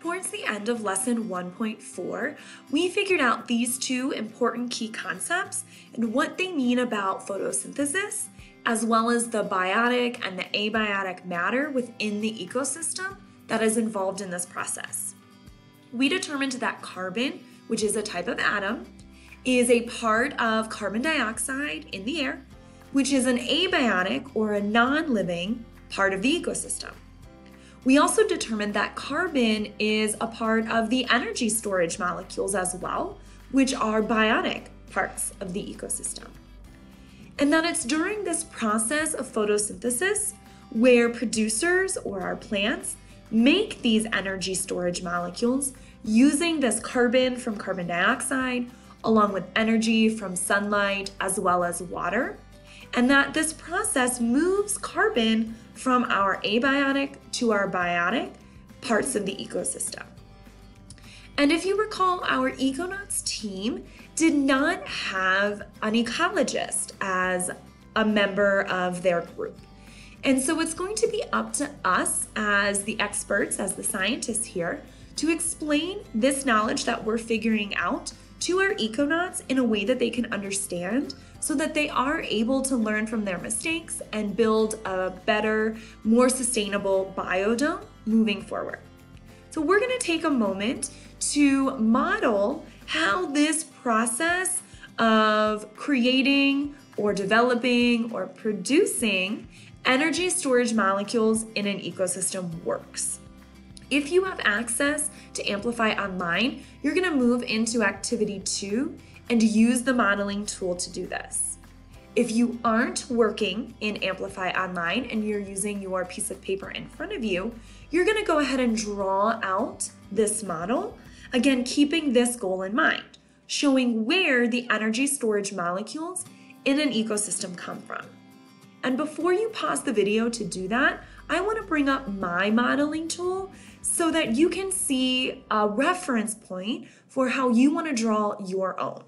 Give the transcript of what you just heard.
Towards the end of lesson 1.4, we figured out these two important key concepts and what they mean about photosynthesis, as well as the biotic and the abiotic matter within the ecosystem that is involved in this process. We determined that carbon, which is a type of atom, is a part of carbon dioxide in the air, which is an abiotic or a non living part of the ecosystem. We also determined that carbon is a part of the energy storage molecules as well, which are biotic parts of the ecosystem. And that it's during this process of photosynthesis where producers or our plants make these energy storage molecules using this carbon from carbon dioxide along with energy from sunlight as well as water and that this process moves carbon from our abiotic to our biotic parts of the ecosystem. And if you recall, our Econauts team did not have an ecologist as a member of their group. And so it's going to be up to us as the experts, as the scientists here, to explain this knowledge that we're figuring out to our econauts in a way that they can understand so that they are able to learn from their mistakes and build a better, more sustainable biodome moving forward. So, we're going to take a moment to model how this process of creating or developing or producing energy storage molecules in an ecosystem works. If you have access to Amplify Online, you're going to move into Activity 2 and use the modeling tool to do this. If you aren't working in Amplify Online and you're using your piece of paper in front of you, you're gonna go ahead and draw out this model, again, keeping this goal in mind, showing where the energy storage molecules in an ecosystem come from. And before you pause the video to do that, I wanna bring up my modeling tool so that you can see a reference point for how you wanna draw your own.